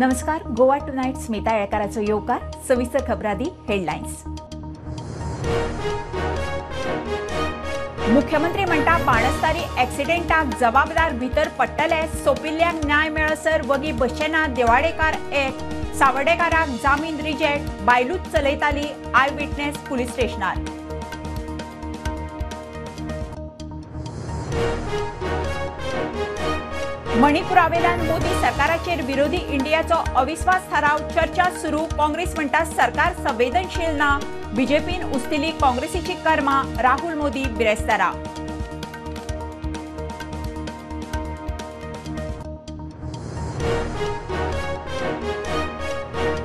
नमस्कार Goa tonight Smita येळकाराचो येवकार सविस्तर खबरादी हेडलाईन्स मुख्यमंत्री म्हणटा बाणस्तारी ॲक्सिडेंटाक जबाबदार भितर पडटले सोपिल्ल्यांक न्याय मेळसर वगी बसचेना देवाडेकार एक सावडेकाराक जामीन रिजेक्ट बायलूच चलयताली आय विटनेस पुलीस स्टेशनार. मणिपुरावेल्यान मोदी सरकाराचेर विरोधी इंडियाचो अविस्वास थाराव चर्चा सुरू काँग्रेस म्हणटा सरकार संवेदनशील ना बीजेपीन उस्तिली काँग्रेसीची कर्मा राहुल मोदी बिरेस्तारा.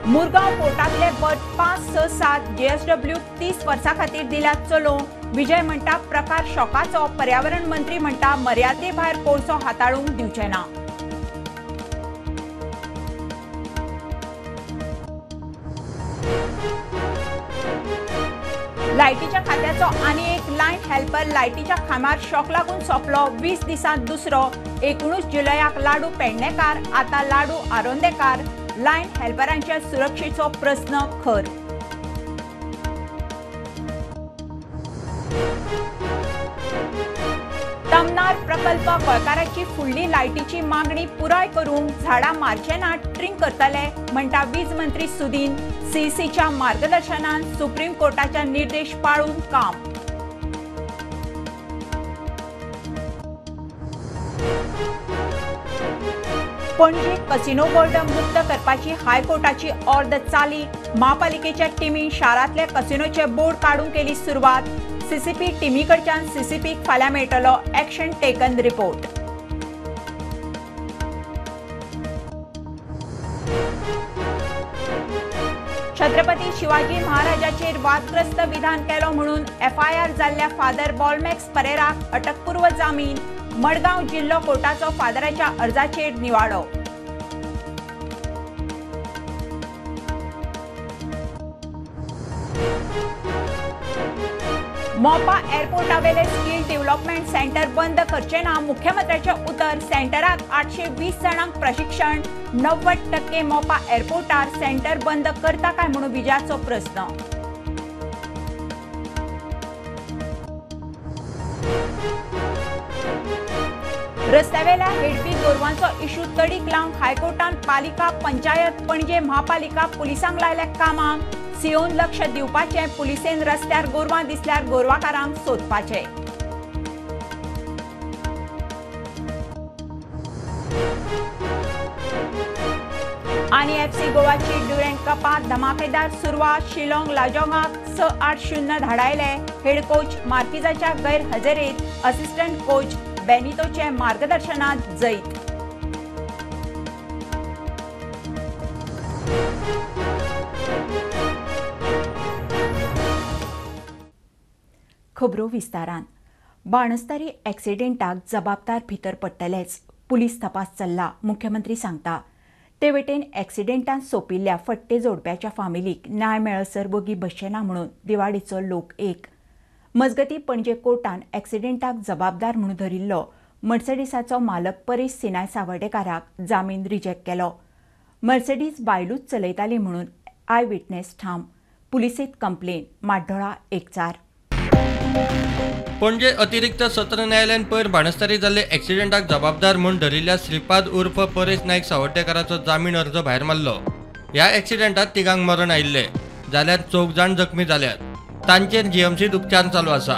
मुरगांव पोर्टातले बट पांच स सात जेएसडब्ल्यू तीस वर्सां खातीर दिल्यात चलोवंक विजय म्हणटा प्रकार शॉकाचो पर्यावरण मंत्री म्हणटा मर्यादे भायर कोळसो हाताळूंक दिवचे ना लायटीच्या खात्याचो आनी एक लायन हेल्पर लायटीच्या खांब्यार शॉक लागून सोंपलो. वीस दिसांत दुसरो एकुणूच जुलयाक लाडू पेडणेकार आतां लाडू आरोंदेकार. लायन हेल्परांच्या सुरक्षेचो प्रस्न खर तमनार प्रकल्प गोंयकारांची फुडली लायटीची मागणी पुराय करूंक झाडां मारचे ना ट्रिंग करतले म्हणटा वीज मंत्री सुदीन. सीसीच्या मार्गदर्शनान सुप्रीम कोर्टाच्या निर्देश पाळून काम. पणजे कसिनो बोर्ड मुक्त करपाची हायकोर्टाची ऑर्द चाली. महापालिकेच्या टिमीन शारांतले कसिनोचे बोर्ड काडूंक केली सुरवात. सीसीपी टिमी कडच्यान सीसीपीक फाल्यां मेळटलो action taken report Chhatrapati Shivaji महाराजाचेर वादग्रस्त विधान केलो म्हणून एफआयआर जाल्ल्या फादर बॉलमॅक्स परेराक अटकपूर्व जामीन मडगांव जिल्लो कोर्टाचो फादराच्या अर्जाचेर निवाडो. मोपा एअरपोर्टावेले स्किल डेव्हलपमेंट सेंटर बंद करचे ना. मुख्यमंत्र्याचे उतर सेंटराक आठशे वीस जणांक प्रशिक्षण. नव्वद टक्के मोपा एअरपोर्टार सेंटर बंद करता काय म्हणून विजाचो प्रस्न रस्त्यावेल्या हेडपी गोरवांचो इशू तडीक लावंक हायकोर्टान पालिका पंचायत पणजे महापालिका पुलिसांक लायल्या कामांक. सिओन लक्ष दिवपाचे पुलिसेन रस्त्यार गोरवां दिसल्यार गोरवाकारांक सोदपाचे. आनी एफसी गोवाची ड्युरेंट कपात धमाकेदार सुरवात शिलाँग लाजोंगाक स आठ शुन्य धाडायले. हेड कोच मार्किजाच्या गैरहजेरीत असिस्टंट कोच बेनितोचे मार्गदर्शनात जैत. खबरो विस्तारान. बाणस्तारी एक्सिडेंटाक जबाबदार भितर पडटलेच पुलीस तपास चल्ला मुख्यमंत्री सांगता. ते वटेन ॲक्सिडेंटान सोंपिल्ल्या फट्टे जोडप्याच्या फामिलीक न्याय मेळसर वगी बसचेना म्हणून दिवाळीचो लोक एक. मजगती पणजे कोर्टान एक्सिडेंटाक जबाबदार म्हणून धरिल्लो मर्सडिसाचो मालक परेश सिनाय सावडेकाराक जामीन रिजेक्ट केलो. मर्सडीस बायलूच चलयताली म्हणून आय विटनेस ठाम. पुलिसेत कंप्लेन माड्डोळा एकचार पणजे अतिरिक्त सत्र न्यायालयान पयर बाणस्तारी जाल्ले ॲक्सिडेंटाक जबाबदार म्हूण धरिल्ल्या श्रीपाद उर्फ परेश नायक सावड्डेकाराचो जामीन अर्ज भायर मारलो. ह्या ॲक्सिडेंटात तिगांक मरण आयिल्ले. जाल्यार चौग जाण जखमी जाल्यात तांचेर जीएमसीत उपचार चालू आसा.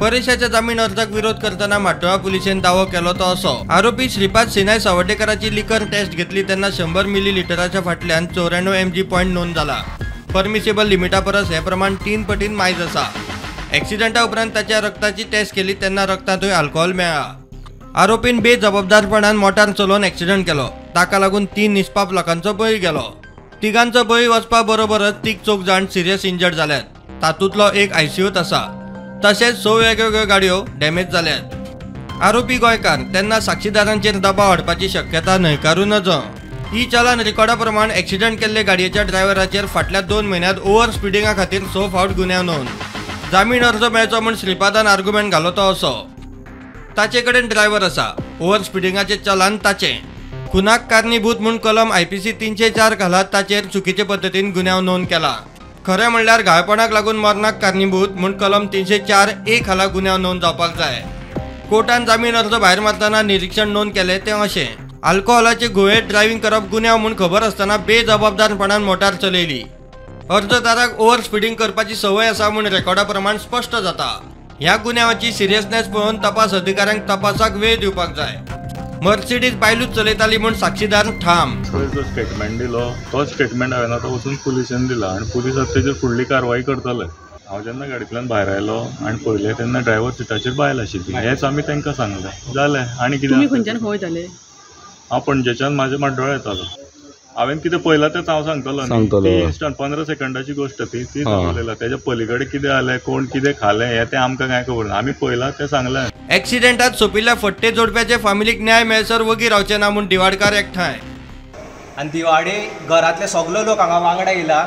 परेशाच्या जामीन अर्जाक विरोध करतना माटोळा पुलिसेन दावो केलो तो असो. आरोपी श्रीपाद सिनाय सावड्डेकाराची लिकर टेस्ट घेतली तेन्ना शंबर मिली लिटराच्या फाटल्यान चौऱ्याण्णव एम जी पॉयंट नोंद जाला. परमिसेबल लिमिटा परस हे प्रमाण तीन पटीन मायज आसा. ॲक्सिडेंटा उपरांत ताच्या रक्ताची टेस्ट केली. तेन्ना रक्तांतूय अल्कोहोल मेळ्ळा आरोपीन बेजबाबदारपणान मोटार चलोवन ॲक्सिडंट केलो. ताका लागून तीन निस्पाप लोकांचो बळी गेलो. तिगांचो बळी वचपा बरोबरच तीग चौग जाण सिरियस इंजर्ड जाल्यात. तातूंतलो एक आयसीयूत आसा तशेंच स वेगवेगळ्यो गाडयो डॅमेज जाल्यात. आरोपी गोंयकार तेन्ना साक्षीदारांचेर दबाव हाडपाची शक्यता न्हयकारू नजो ही चलन रेकॉर्डा प्रमाण ॲक्सिडंट केल्ले गाडयेच्या ड्रायव्हराचेर फाटल्या दोन म्हयन्यांत ओव्हर स्पिडिंगा खातीर स फावट गुन्यांव नोंद. जामीन अर्ज मेळचो म्हूण श्रीपादान आर्ग्युमेंट घालो तो असो. ताचे कडेन ड्रायव्हर आसा ओव्हर स्पिडिंगाचें चलान ताचें. खुनाक कारणीभूत म्हूण कलम आय पी सी तीनशे चार घालात ताचेर चुकीचे पद्दतीन गुन्यांव नोंद केला. खरें म्हणल्यार घाळपणाक लागून मरणाक कारणीभूत म्हूण कलम तीनशे चार ए खाला गुन्यांव नोंद जावपाक जाय. कोर्टान जामीन अर्ज भायर मारतना निरीक्षण नोंद केलें तें अशें. आल्कोहोलाचे गुळयेत ड्रायव्हिंग करप गुन्यांव म्हूण खबर आसतना बेजबाबदारपणान मोटार चलयली. अर्जदाराक ओव्हर स्पिडींग करपाची संवय आसा म्हूण रेकॉर्डा प्रमाण स्पश्ट जाता. ह्या गुन्यांवाची सिरियसनेस पळोवन तपास अधिकाऱ्यांक तपासाक वेळ दिवपाक जाय. मर्सिडीज बायलूच चलयताली म्हूण साक्षीदार ठाम. जो स्टेटमेंट दिलो तो स्टेटमेंट हांवें आतां वचून पुलिशेन दिला आनी पुलीस आतां तेजेर फुडली कारवाय करतले. हांव जेन्ना गाडयेंतल्यान भायर आयलो आनी पळयलें तेन्ना ड्रायव्हर सिटाचेर बायल आशिल्ली. हेंच आमी तांकां सांगलें. जालें. आनी कितें खंयच्यान खंय वयताले हांव पणजेच्यान म्हाजे माड्डोळ येतालो. हांवें कितें पळयलां तेंच हांव सांगतलो. सांगतलो. ती इन्स्टंट पंदरा सेकंदाची गोश्ट ती ती दाखयलेला तेच्या पलीकडे कितें जालें कोण कितें खालें हें तें आमकां कांय खबर ना आमी पळयलां तें सांगलें. एक्सिडेंटात सोपिल्ल्या फट्टे जोडप्याचे फामिलीक न्याय मेळसर वगीर रावचे ना म्हूण दिवाडकार एकठांय. आनी दिवाडे घरातले सगलो लोक हांगा वांगडा येयला.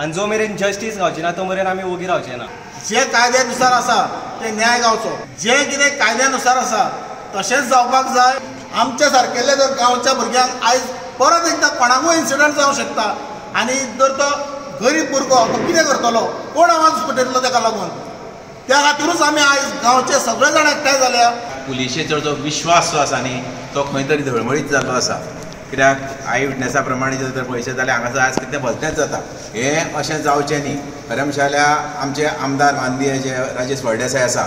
आनी जो मेरेन जस्टीस गावची ना तो मेरेन आमी वोगी रावचे ना. जे कायद्यानुसार आसा ते न्याय गावचो. जे कितें कायद्यानुसार आसा तशेंच जावपाक जाय. आमच्या सारकेल्या जर गांवच्या भुरग्यांक आयज परत एकदां कोणाकूय इन्सिडंट जावं शकता? आनी जर तो गरीब भुरगो तो कितें करतलो? कोण आवाज फुटयतलो ताका लागून त्या खातीरूच आमी आयज गांवचे सगळे जाण एकठांय जाल्या पुलिशेचो जो विश्वास जो आसा न्ही तो खंय तरी धळमळीत जाल्लो आसा कित्याक आय विटनेसा प्रमाणे जर तर पयशे जाल्यार हांगासर आज कितें भलतेंच जाता हें अशें जावचें न्ही खरें म्हणशाल्या आमचे आमदार माननीय जे राजेश फळदेसाय आसा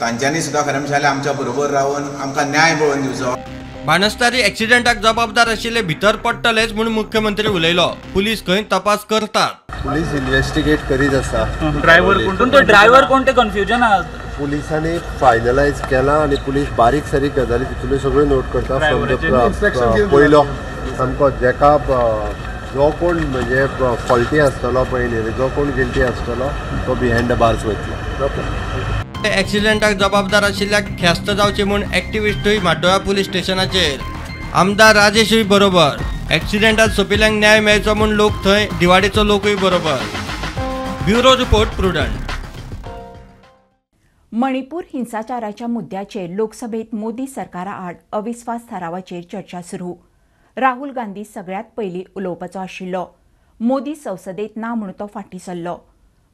तांच्यांनी सुद्दां खरें म्हणशाल्या आमच्या बरोबर रावन आमकां न्याय पळोवन दिवचो. बाणस्तारी एक्सिडेंटाक जबाबदार आशिल्ले भितर पडटलेच म्हूण मुख्यमंत्री उलयलो. पुलीस खंय तपास करतात. पुलीस इन्व्हेस्टिगेट करीत आसा. पूण तो ड्रायव्हर कोण? ते कन्फ्युजन पुलिसांनी फायनलायज केला आणि पुलीस बारीक सारीक गजाली तितून सगळ्यो नोट करता फ्रॉम द पयलो सामको जेका जो कोण म्हणजे फॉल्टी आसतलो पयलीं जो कोण गिल्टी आसतलो तो बिहायंड द बार्स वयतलो. ते एक्सिडेंटाक जबाबदार आशिल्ल्याक ख्यास्त जावचे म्हूण ॲक्टिव्हिस्टूय माड्डोळा पुलीस स्टेशनाचेर. आमदार राजेशूय बरोबर. ॲक्सिडेंटात सोपिल्यांक न्याय मेळचो म्हूण लोक थंय दिवाडेचो लोकूय बरोबर. Bureau report prudent. मणिपूर हिंसाचाराच्या मुद्द्याचेर लोकसभेत मोदी सरकारा आड अविस्वास थारावाचेर चर्चा सुरू. राहुल गांधी सगळ्यात पयलीं उलोवपाचो आशिल्लो. मोदी संसदेत ना म्हूण तो फाटीं सरलो.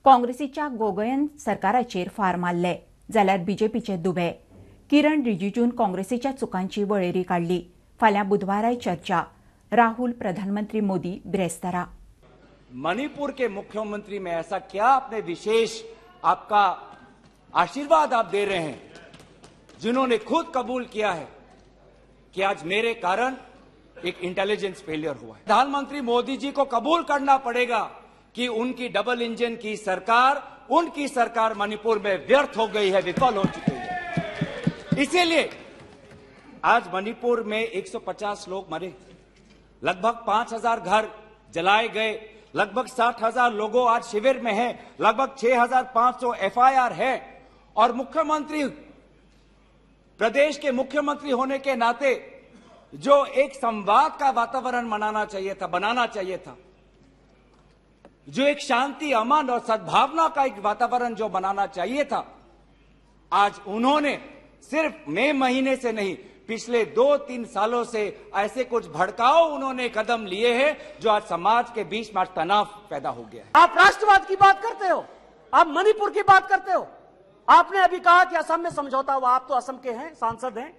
काँग्रेसीच्या गोगोयन सरकाराचेर फार मारले, जाल्यार बीजेपीचे दुबे. किरण रिजिजून काँग्रेसीच्या चुकांची वळेरी काडली फाल्यां बुधवाराय चर्चा. राहुल, प्रधानमंत्री मोदी, ब्रेस्तारा. मणिपुर के मुख्यमंत्री में ऐसा क्या अपने विशेष आपका आशीर्वाद आप दे रहे हैं, जिन्होंने खुद कबूल किया है कि आज मेरे कारण एक इंटेलिजेंस फेलियर हुआ है? प्रधानमंत्री मोदी जी को कबूल करना पड़ेगा। कि उनकी डबल इंजन की सरकार, उनकी सरकार मणिपुर में व्यर्थ हो गई है, विफल हो चुकी है। इसीलिए आज मणिपुर में 150 लोग मरे। लगभग 5000 घर जलाए गए। लगभग साठ हज़ार लोगों आज शिविर में हैं। लगभग 6500 एफआईआर है। और मुख्यमंत्री, प्रदेश के मुख्यमंत्री होने के नाते जो एक संवाद का वातावरण मनाना चाहिए था, बनाना चाहिए था जो एक शांति, अमन और सद्भावना का एक वातावरण जो बनाना चाहिए था, आज उन्होंने सिर्फ़ मई महीने से नहीं, पिछले दो तीन सालों से ऐसे कुछ भड़काओ उन्होंने कदम लिए हैं, जो आज समाज के बीच में तनाव पैदा हो गया है। आप राष्ट्रवाद की बात करते हो, आप मणिपुर की बात करते हो। आपने अभी कहा कि असम में समझौता हुआ, आप तो असम के हैं, सांसद हैं।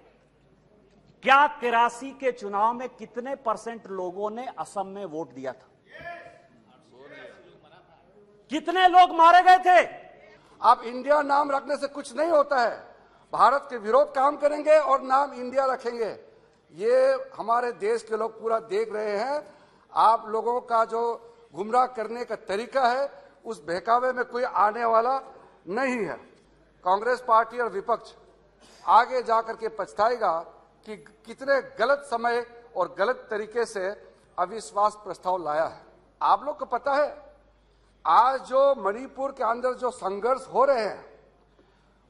क्या तिरासी के चुनाव में कितने परसेंट लोगों ने असम में वोट दिया था? कितने लोग मारे गए थे? आप इंडिया नाम रखने से कुछ नहीं होता है। भारत के विरोध काम करेंगे और नाम इंडिया रखेंगे। ये हमारे देश के लोग पूरा देख रहे हैं। आप लोगों का जो गुमराह करने का तरीका है, उस बहकावे में कोई आने वाला नहीं है। कांग्रेस पार्टी और विपक्ष आगे जाकर के पछताएगा कि कितने गलत समय और गलत तरीके से अविश्वास प्रस्ताव लाया है। आप लोग को पता है आज जो मणिपुर के अंदर जो संघर्ष हो रहे हैं,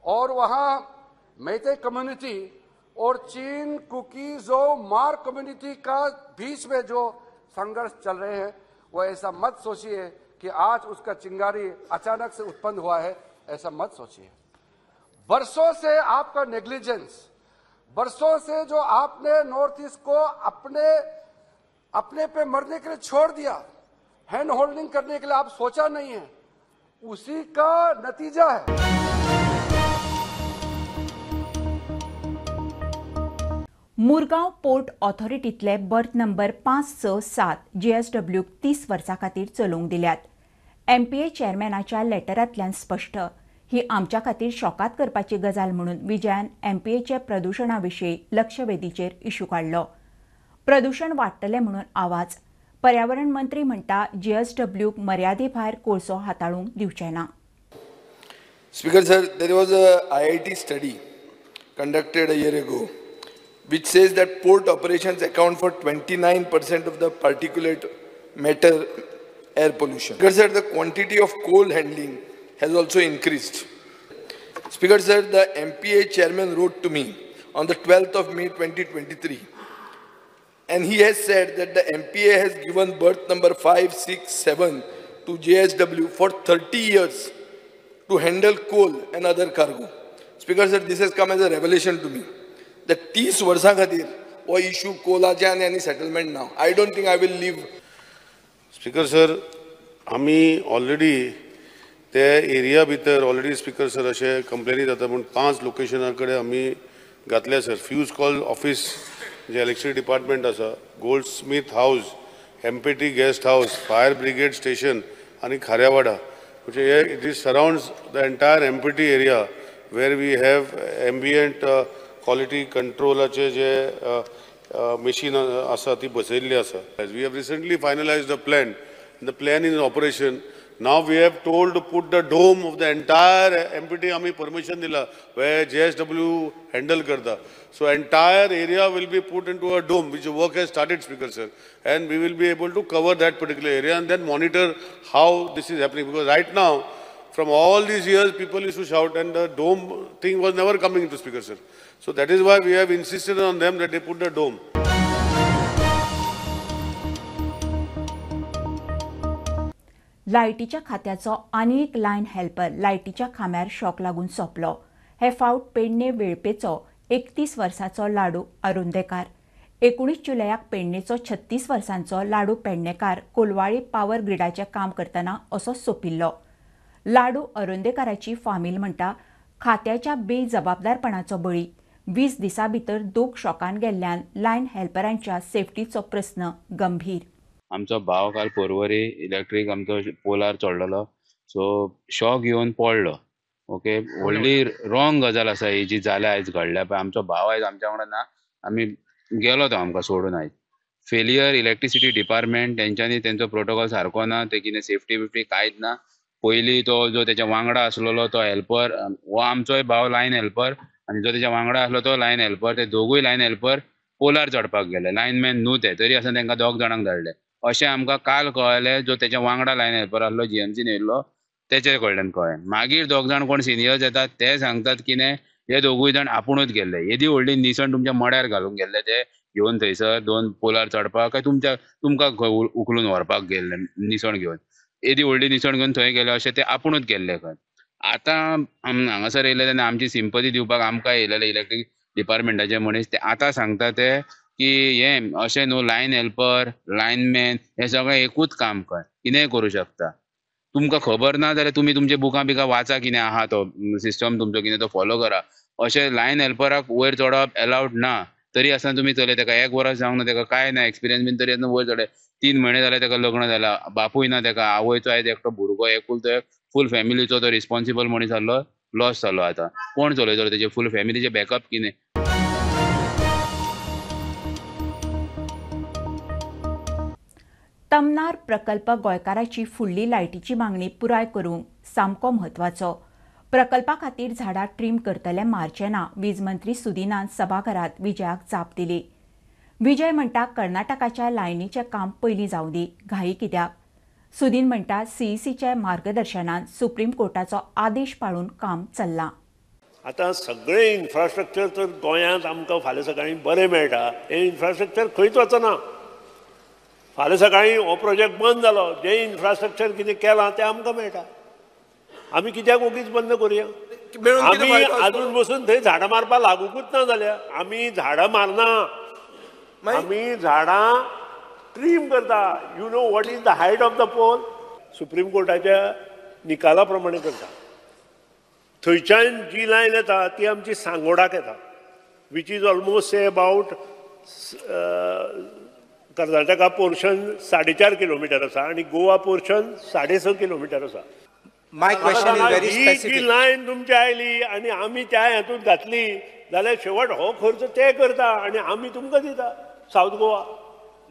और वहाँ मैते कम्युनिटी और चीन कुकी जो मार कम्युनिटी का बीच में जो संघर्ष चल रहे हैं, वो ऐसा मत सोचिए कि आज उसका चिंगारी अचानक से उत्पन्न हुआ है, ऐसा मत सोचिए। बरसों से आपका नेग्लिजेंस बरसों से जो आपने नॉर्थ ईस्ट को अपने अपने पे मरने के लिए छोड़ दिया हैंड होल्डिंग करने के लिए आप सोचा नहीं है। उसी का नतीजा है। मुरगांव पोर्ट ऑथॉरिटीतले बर्थ नंबर पांच स सात जी एस डब्ल्यूक तीस वर्सां खातीर चलोवंक दिल्यात. एम पी ए चेअरमॅनाच्या लेटरांतल्यान स्पश्ट ही आमच्या खातीर शॉकात करपाची गजाल म्हणून विजयान एम एमपीएचे प्रदुशणा विशीं लक्षवेधीचेर इशू काडलो प्रदूषण वाडटलें म्हणून आवाज पर्यावरण मंत्री म्हणता जीएसडब्ल्यू मर्यादेबाहेर कोळसो हाताळूंक दिवचे ना. Speaker sir there was a I I T study conducted a year ago which says that port operations account for twenty nine percent of the particulate matter air pollution speaker sir the quantity of coal handling has also increased speaker sir the M P A chairman wrote to me on the twelfth of May twenty twenty three and he has said that the MPA has given berth number 5, 6, 7 to JSW for 30 years to handle coal and other cargo. Speaker, sir, this has come as a revelation to me. that तीस वर्सां खातीर हो issue कोलाच्यान आनी settlement ना I don't think I will leave speaker sir आमी already ते area भितर already speaker sir अशे कंप्लेनी जाता पूण पांच लोकेशना कडेन आमी घातल्या सर फ्यूज कॉल ऑफिस जे इलेक्ट्रिसिटी डिपार्टमेंट आसा Goldsmith house MPT guest house fire brigade station आनी खाऱ्यावाडा. म्हणजे हे it is surrounds the entire MPT area where we have ambient quality कंट्रोलाचे जे मशीन आसा ती बसयल्ली आसा we have recently finalise the plan the plan in operation Now we have told to put the dome of the entire MPT Army permission dila, where JSW handle karda. So entire area will be put into a dome, which work has started, Speaker sir. And we will be able to cover that particular area and then monitor how this is happening. Because right now, from all these years, people used to shout and the dome thing was never coming into Speaker sir. So that is why we have insisted on them that they put the dome. लायटीच्या खात्याचो आनी एक line helper लायटीच्या खांब्यार shock लागून सोंपलो. हे फावट पेडणे वेळपेचो एकतीस वर्सांचो लाडू अरुंदेकार एकुणीस जुलयाक पेडणेचो छत्तीस वर्सांचो लाडू पेडणेकार कोलवाळी पावर ग्रिडाचें काम करतना असो सोंपिल्लो. लाडू अरुंदेकाराची फामील म्हणटा खात्याच्या बेजबाबदारपणाचो बळी वीस दिसां भितर दोग शॉकान गेल्ल्यान लायन हेल्परांच्या सेफ्टीचो प्रस्न गंभीर. आमचो भाव काल पर्वरी इलेक्ट्रीक आमचो पोलार चडलेलो. सो शॉक येवन पडलो. ओके? व्हडली रॉंग गजाल आसा ही जी जाल्या आयज घडल्या पळय आमचो भाव आयज आमच्या वांगडा ना. आमी गेलो तो आमकां सोडून आयज. फेलियर इलेक्ट्रिसिटी डिपार्टमेंट तेंच्यांनी तेंचो प्रोटोकॉल सारको ना ते कितें सेफ्टी बिफ्टी कांयच ना. पयलीं तो जो तेच्या वांगडा आसलेलो तो हेल्पर हो आमचोय भाव लायन हेल्पर आनी जो तेच्या वांगडा आसलो तो लायन हेल्पर ते दोगूय लायन हेल्पर पोलार चडपाक गेले. लायनमॅन न्हू ते तरी आसतना तांकां दोग जाणांक धाडले अशें आमकां काल कळलें जो तेच्या वांगडा लायन हेल्पर आसलो जीएमसीन येयल्लो तेचे कडल्यान कळ्ळें. मागीर दोग जाण कोण सिनियर्स येतात ते सांगतात कितें हे दोगूय जाण आपुणूच गेल्ले. येदी व्हडली निसण तुमच्या मड्यार घालूंक गेल्ले ते घेवन थंयसर दोन पोलार चडपाक काय तुमच्या तुमकां उखलून व्हरपाक गेल्ले निसण घेवन येदी व्हडली निसण घेवन थंय गेले अशें ते आपुणूच गेल्ले खंय. आतां हांगासर येयले तेन्ना आमची सिंपती दिवपाक आमकां येयलेले इलेक्ट्रीक डिपार्टमेंटाचे मनीस ते आतां सांगता ते की हे अशें न्हू लायन हेल्पर लायनमॅन हे सगळें एकूच काम कर. कितेंय करूं शकता. तुमकां खबर ना जाल्यार तुमी तुमचे बुकां बिकां वाचा कितें आहा तो सिस्टम तुमचो कितें तो फॉलो करा. अशें लायन हेल्पराक वयर चडप अलावड ना तरी आसतना तुमी चलय तेका एक वर्स जावंक ना तेका काय ना एक्सपिरियन्स बीन तरी आसतना वयर चडय तीन म्हयने जाले तेका लग्न जाला बापूय ना तेका आवयचो आयज एकटो भुरगो एकूल तो फूल फॅमिलीचो तो रिस्पॉन्सिबल मनीस जाल्लो लॉस जालो आतां. कोण चलयतलो तेजे फूल फॅमिलीचे बॅकअप कितें तमनार प्रकल्प गोंयकाराची फुडली लायटीची मागणी पुराय करूंक सामको म्हत्वाचो. प्रकल्पा खातीर झाडां ट्रीम करतले मारचे ना वीज मंत्री सुदिनान सभाघरांत विजयाक जाप दिली. विजय म्हणटा कर्नाटकाच्या लायनीचें काम पयलीं जावं दी घाई कित्याक? सुदीन म्हणटा सीईसीच्या मार्गदर्शनान सुप्रीम कोर्टाचो आदेश पाळून काम चल्लां. आतां सगळें इन्फ्रास्ट्रक्चर तर गोंयांत आमकां फाल्यां सकाळीं बरें मेळटा. हें इन्फ्रास्ट्रक्चर खंयच वचना. फाल्यां सकाळीं हो प्रोजेक्ट बंद जालो. जें इन्फ्रास्ट्रक्चर कितें केलां तें आमकां मेळटा. आमी कित्याक ओगीच बंद करुया? आमी? अजून बसून थंय झाडां मारपाक लागूकूच ना जाल्या. आमी झाडां मारना. आमी झाडां ट्रीम करता. You know what is the height of the pole supreme कोर्टाच्या निकाला प्रमाणे करता. थंयच्यान जी लायन येता ती आमची सांगोडाक येता. Which is almost say about Karnataka portion साडे चार किलोमिटर आसा आनी गोवा पोर्शन साडे स किलोमिटर आसा My question is very ही specific. जी लायन तुमची आयली आनी आमी त्या हातूंत घातली जाल्यार शेवट हो खर्च ते करता आनी आमी तुमकां दिता. साऊथ गोवा.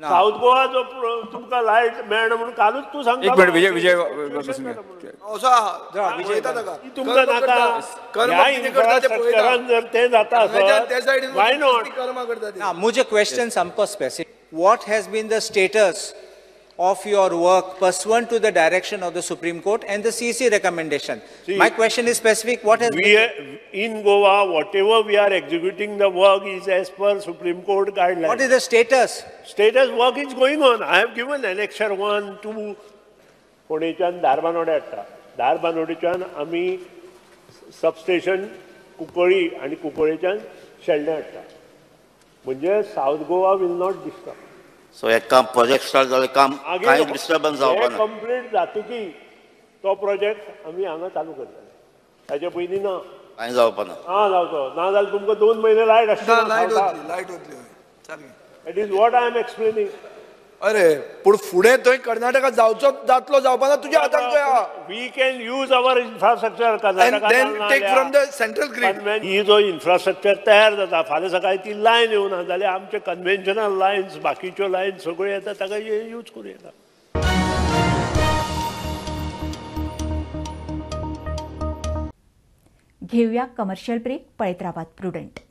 साऊथ गोवा जो तुमकां लायट मेळना म्हणून कालूच तूं सांगता एक मिनिट विजय विजय असो तुमकां कर्म नाका ह्या. इन्फ्रास्ट्रक्चरान जर ते जाता आसत वाय नॉट मुझे question सामको specific. What has been the status of your work pursuant to the direction of the Supreme Court and the CC recommendation? My question is specific. What has We been? are, in Goa, whatever we are executing the work is as per Supreme Court guidelines. What is the status? Status work is going on. I have given annexure one, two, फोंडेच्यान धारबानोडे हाडटा धारबानोडेच्यान आमी substation Cuncolim आनी कुंकळेच्यान शेल्डें हाडटा म्हणजे south Goa will not disturb so एक काम project start जालें काम कांय डिस्टर्बन्स जावपा ना कंप्लीट जातकी तो प्रोजेक्ट आमी हांगा चालू करतले ताचे पयलीं ना कांय जावपा ना हा जावचो ना जाल्यार तुमकां दोन म्हयने लायट ना, लायट आसता वतली लायट हय. सारकें it is what I am explaining अरे पूण फुडें थंय कर्नाटका जावचो जातलो जावपा ना तुज्या हातान खंय आहा we can use our infrastructure And then take from the central grid. ही जो इन्फ्रास्ट्रक्चर तयार जाता फाल्यां सकाळी ती लायन येवना जाल्यार आमचे कन्व्हेन्शनल लायन्स बाकीच्यो लायन्स सगळ्यो येता ताका यूज करूं येता घेऊया कमर्शियल ब्रेक पळयत रावात प्रुडंट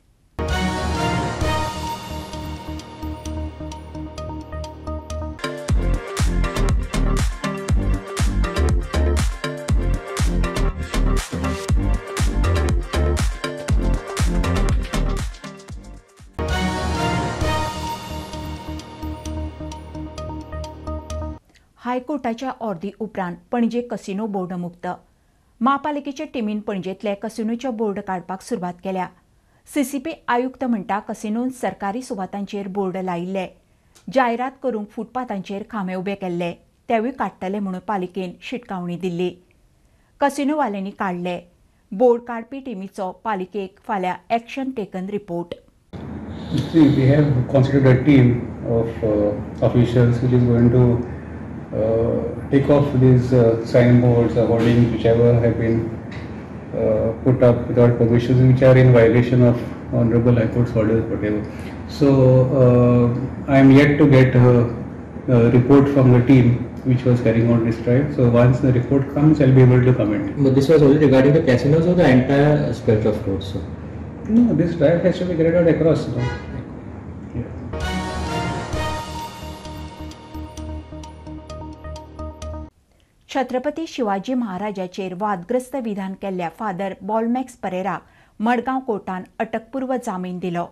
हायकोर्टाच्या ऑर्दी उपरांत पणजे कसिनो बोर्ड मुक्त महापालिकेचे टिमीन पणजेतले कसिनोचे बोर्ड काडपाक सुरवात केल्या. सीसीपी आयुक्त म्हणटा कसिनोन सरकारी सुवातांचेर बोर्ड लायिल्ले. जायरात करूंक फुटपाथांचेर खांबे उबे केल्ले. तेवूय काडटले म्हणून पालिकेन शिटकावणी दिल्ली. कसिनोवाल्यांनी काडले बोर्ड काडपी टिमीचो पालिकेक फाल्यां action taken report. See, we have constituted a team of uh, officials which is going to take off these uh, signboards or hoardings whichever have been uh, put up without permissions which are in violation of Honorable High Court's orders, whatever. So, uh, I am yet to get a, report from the team which was carrying out this drive. So, once the report comes, I'll be able to comment. But this was only regarding the casinos or the entire stretch of roads, sir? No, this drive has to be carried out across. No? Chhatrapati Shivaji महाराजाचेर वादग्रस्त विधान केल्ल्या father Bolmax परेराक मडगांव कोर्टान अटकपूर्व जामीन दिलो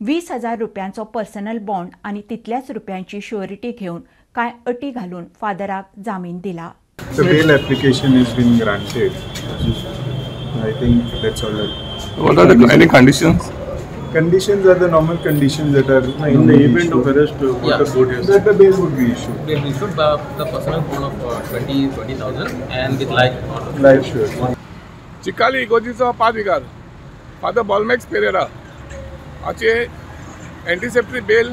वीस हजार रुपयांचो पर्सनल बॉन्ड आनी तितल्याच रुपयांची शुअरिटी घेवन कांय अटी घालून फादराक जामीन दिला The bail application has been granted. I think that's all right. What are the any conditions? Conditions are the normal conditions that are In the event of issued. arrest, uh, what the court has- That the bail would be issued. We have issued the, the personal bond of uh, 20 20,000 and with life order. Life sure. Chicalim इगोजीचो पादविकार father Bolmax Pereira हाचे anticipatory bell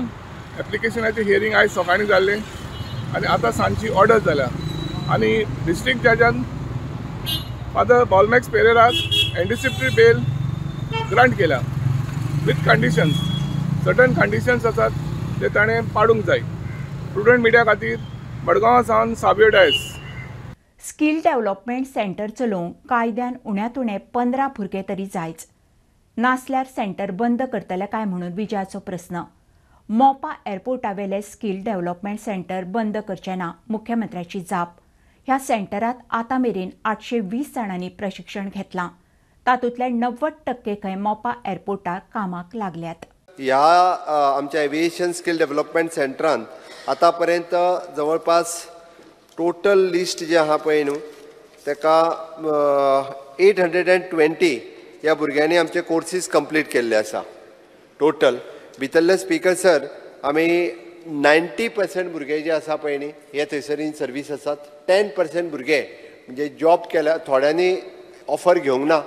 एप्लिकेशनाचे hearing आयज सकाळीं जाल्लें आनी आतां सांजची order जाल्या आनी डिस्ट्रिक्ट जजान फादर बॉलमॅक्स पेरेराक एंटीसेप्टरी बेल ग्रांट केल्या विथ कंडिशन्स सटन कंडिशन्स आसात ते ताणें पाडूंक जाय स्टुडंट मिडिया खातीर मडगांवा सावन Sabio Dias skill development centre चलोवंक कायद्यान उण्यांत उणे पंदरा भुरगे तरी जायच. नासल्यार सेंटर बंद करतले काय म्हणून विजयाचो प्रस्न मोपा एअरपोर्टावेले स्कील डेव्हलपमेंट सेंटर बंद करचे ना मुख्यमंत्र्याची जाप. ह्या सेंटरात आतां मेरेन आठशे वीस जाणांनी प्रशिक्षण घेतलां. तातूंतल्या णव्वद टक्के खंय मोपा एअरपोर्टार कामाक लागल्यात. ह्या आमच्या एविएशन स्किल डेव्हलपमेंट सेंटरान आतां पर्यंत जवळपास टोटल लिस्ट जी आहा पळय न्हू ताका एट हंड्रेड अँड ट्वेंटी ह्या भुरग्यांनी आमचे कोर्सीस कंप्लीट केल्ले आसा. टोटल भितरले स्पिकर सर आमी नायन्टी पर्सेंट भुरगे जे आसा पळय न्ही हे थंयसर सर्वीस आसात. टेन पर्सेंट भुरगे म्हणजे जॉब केल्या थोड्यांनी ऑफर घेवंक ना.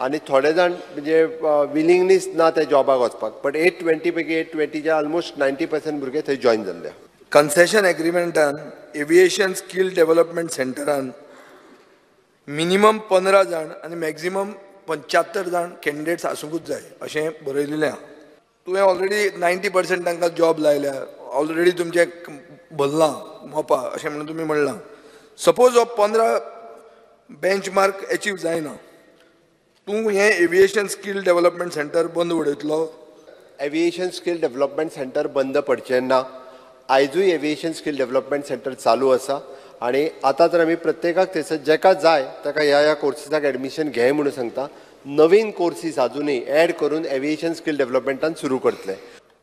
आनी थोडे जाण म्हणजे विलिंगनीस ना त्या जॉबाक वचपाक. बट एट ट्वेंटी पैकी एट ट्वेंटीच्या ऑलमोस्ट नायन्टी पर्सेंट भुरगे थंय जॉयन जाल्ले. कन्सेशन एग्रीमेंटान एविएशन स्कील डेव्हलपमेंट सेंटरान मिनिमम पंदरा जाण आनी मॅक्झिमम पंच्यात्तर जाण कॅन्डिडेट्स आसूंकूच जाय अशें बरयलेलें आहा तुवें ऑलरेडी नायन्टी पर्सेंट तांकां जॉब लायल्या ऑलरेडी तुमचें भरलां मोपा अशें म्हणून तुमी म्हणलां. सपोज हो पंदरा बेंच मार्क एचीव जायना. तूं हें एविएशन स्कील डेव्हलपमेंट सेंटर बंद उडयतलो एविएशन स्कील डेव्हलपमेंट सेंटर बंद पडचें ना. आयजूय एविएशन स्कील डेव्हलपमेंट सेंटर चालू आसा आनी आतां तर आमी प्रत्येकाक थंयसर जेका जाय ताका ह्या ह्या कोर्सिसाक एडमिशन घे म्हणून सांगता. नवीन कोर्सीस आजुनूय एड करून एविएशन स्कील डेव्हलपमेंटान सुरू करतले.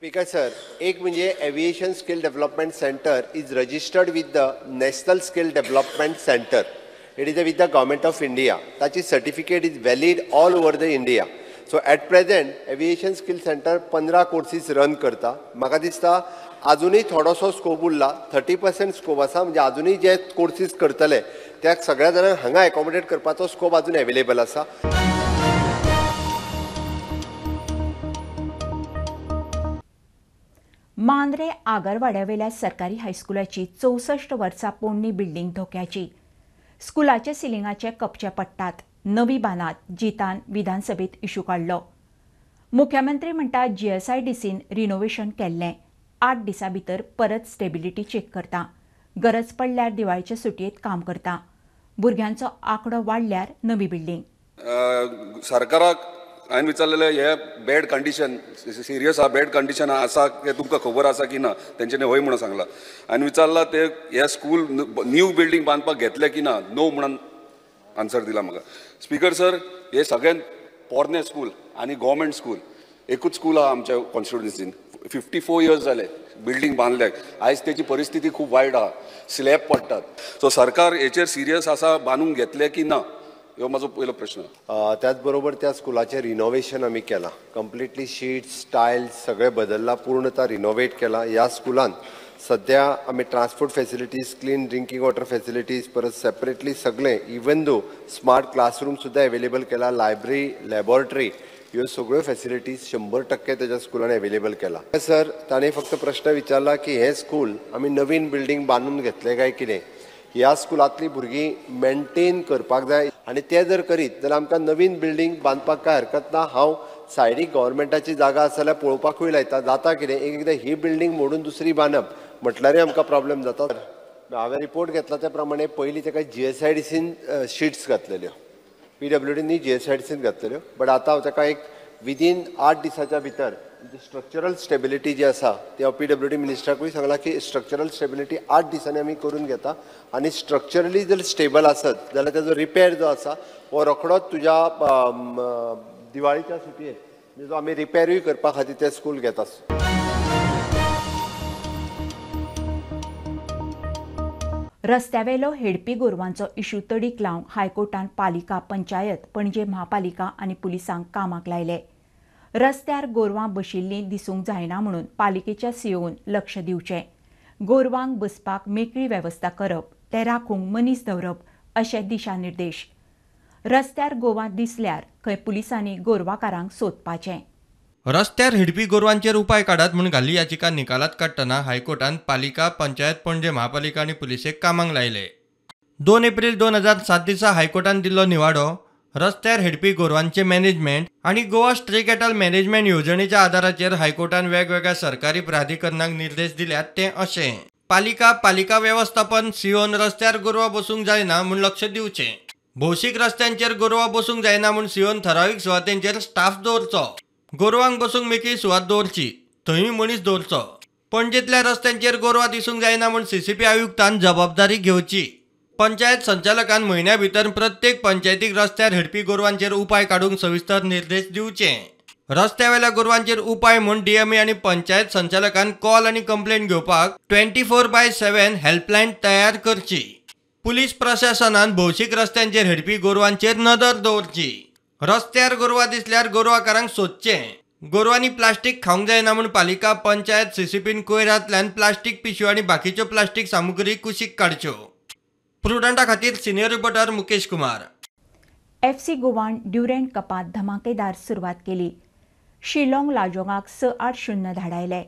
बिकॉज सर एक म्हणजे aviation skill development centre is registered with the national skill development centre it is with the government of India ताची certificate is valid all over the India so at present aviation skill centre पंदरा courses run करता. म्हाका दिसता अजूनय थोडोसो scope उरला. Thirty percent scope आसा म्हणजे अजूनय जे कोर्सीस करतले त्या सगळ्या जाणांक हांगा एकोमोडेट करपाचो स्कोप अजून अवेलेबल आसा मांद्रे आगरवाड्यावेल्या सरकारी हायस्कुलाची चौसष्ट वर्सां पोरणी बिल्डींग धोक्याची. स्कुलाचे सिलिंगाचे कपचे पडटात नवी बांदात जितान विधानसभेत इशू काडलो मुख्यमंत्री म्हणटा जीएसआयडीसीन रिनोव्हेशन केल्लें. आठ दिसां भितर परत स्टेबिलिटी चेक करता. गरज पडल्यार दिवाळीचे सुटयेत काम करता. भुरग्यांचो आंकडो वाडल्यार नवी बिल्डींग सरकाराक हांवें विचारलेलें हे बॅड कंडिशन सिरियस आहा बॅड कंडिशन आसा हें तुमकां खबर आसा की ना तेंच्यांनी हय म्हणून सांगलां. हांवें विचारला ते हे स्कूल न्यू बिल्डींग बांदपाक घेतले की ना नो म्हणून आन्सर दिला म्हाका स्पिकर सर हे सगळ्यांत पोरने स्कूल आनी गव्हर्मेंट स्कूल एकूच स्कूल आहा आमच्या कॉन्स्टिट्युन्सीन फिफ्टी फोर इयर्स जाले बिल्डींग बांदल्याक आयज तेची परिस्थिती खूब वायट आहा स्लॅब पडटात सो सरकार हेचेर सिरियस आसा बांदूंक घेतले की ना ह्यो म्हजो पयलो प्रश्न. त्याचबरोबर त्याच बरोबर त्या स्कुलाचें रिनोव्हेशन आमी केलां. कंप्लिटली शीट्स टायल्स सगळे बदलला पूर्णता रिनोव्हेट केला. ह्या स्कुलान सध्या आमी transport facilities clean drinking water facilities परत सेपरेटली सगळे इवन दो स्मार्ट क्लासरूम सुद्दां अवेलेबल केला लायब्ररी लॅबॉरेटरी ह्यो सगळ्यो फेसिलिटीज शंबर टक्के त्याच्या स्कुलान अवेलेबल केला. सर ताणें फक्त प्रश्न विचारला की हे स्कूल आमी नवीन बिल्डींग बांदून घेतले काय कितें ह्या स्कुलांतलीं भुरगीं मेनटेन करपाक जाय. आनी ते जर करीत जाल्यार आमकां नवीन बिल्डींग बांदपाक कांय हरकत ना हांव सायडीक गव्हर्मेंटाची जागा आसा जाल्यार पळोवपाकूय लायता. जाता कितें? एक एकदां ही बिल्डींग मोडून दुसरी बांदप म्हटल्यारय आमकां प्रॉब्लेम जाता. हांवें रिपोर्ट घेतला त्या प्रमाणे पयलीं ताका जी एस आय डी सीन शीट्स घातलेल्यो. पी डब्ल्यू डीनी जी एस आय डी सीन घातलेल्यो. बट आतां हांव ताका एक विदीन आठ दिसाच्या भितर म्हणजे स्ट्रक्चरल स्टेबिलिटी जी आसा ते हांव पी डब्ल्यू डी मिनिस्टराकूय सांगला की स्ट्रक्चरल स्टेबिलिटी आठ दिसांनी आमी करून घेता. आनी स्ट्रक्चरली जर स्टेबल आसत जाल्यार ताजो रिपेर जो आसा हो रोखडोच तुज्या दिवाळीच्या सुटयेक म्हणजे जो आमी रिपेरूय करपा खातीर ते स्कूल घेतात. रस्त्यावेलो हेडपी गोरवांचो इशू तडीक लावंक हायकोर्टान पालिका पंचायत पणजे म्हापालिका आनी पुलिसांक कामाक लायले. रस्त्यार गोरवां बशिल्लीं दिसूंक जायना म्हणून पालिकेच्या सीओन लक्ष दिवचें. गोरवांक बसपाक मेकळी वेवस्था करप ते राखूंक मनीस दवरप अशे दिशानिर्देश. रस्त्यार गोवा दिसल्यार खंय पुलिसांनी गोरवाकारांक सोदपाचें. रस्त्यार हिडपी गोरवांचेर उपाय काडात म्हूण घाल्ली याचिका निकालात काडटना हायकोर्टान पालिका पंचायत पणजे महापालिका आनी पुलिसेक कामाक लायले. दोन एप्रील दोन हजार सात दिसा हायकोर्टान दिल्लो निवाडो रस्त्यार हेडपी गोरवांचे मॅनेजमेंट आणि गोवा स्ट्रे कॅटल मॅनेजमेंट येवजणेच्या आदाराचेर हायकोर्टान वेगवेगळ्या सरकारी प्राधिकरणांक निर्देश दिल्यात ते अशें पालिका पालिका व्यवस्थापन सिओन रस्त्यार गोरवां बसूंक जायना म्हूण लक्ष दिवचें. भौशीक रस्त्यांचेर गोरवां बसूंक जायना म्हूण सिओन थरावीक सुवातेंचेर स्टाफ दवरचो. गोरवांक बसूंक मेकळी सुवात दवरची थंय मनीस दवरचो. पणजेतल्या रस्त्यांचेर गोरवां दिसूंक जायना म्हूण सीसीपी आयुक्तान जबाबदारी घेवची. पंचायत संचालकान म्हयन्या भितर प्रत्येक पंचायतीक रस्त्यार हिडपी गोरवांचेर उपाय काडूंक सविस्तर निर्देश दिवचे. रस्त्यावेल्या गोरवांचेर उपाय म्हूण डीएमए आनी पंचायत संचालकान कॉल आनी कंप्लेंट घेवपाक twenty four by seven helpline तयार करची. पुलीस प्रशासनान भौशीक रस्त्यांचेर हेडपी गोरवांचेर नदर दवरची. रस्त्यार गोरवां दिसल्यार गोरवाकारांक सोदचें. गोरवांनी प्लास्टीक खावंक जायना म्हूण पालिका पंचायत सीसीपीन कोयरांतल्यान प्लास्टीक पिशव्यो आनी बाकीच्यो प्लास्टीक सामुग्री कुशीक काडच्यो. प्रुडंटा खातीर senior reporter Mukesh Kumar. F C गोवान ड्युरंट कपांत धमाकेदार सुरवात केली. शिलाँग लाजोंगाक स आठ शुन्य धाडायले.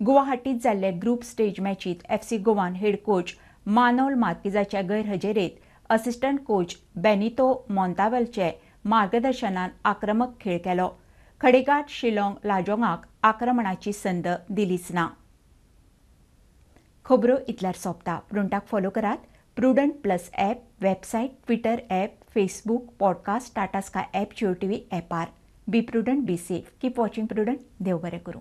गुवाहाटीत जाल्ले ग्रुप स्टेज मॅचीत एफ सी गोवान हेड कोच मानोल मार्किजाच्या गैरहजेरेत असिस्टंट कोच बेनितो मॉन्तावेलचे मार्गदर्शनान आक्रमक खेळ केलो. खडेगाट शिलाँग लाजोंगाक आक्रमणाची संद दिलीच ना. खबरो इतल्यार सोंपता. प्रुंटाक फॉलो करात. Prudent plus app website Twitter app Facebook podcast Tata sky app Jio T V ॲपार be Prudent be safe. Keep watching Prudent. देव बरें करूं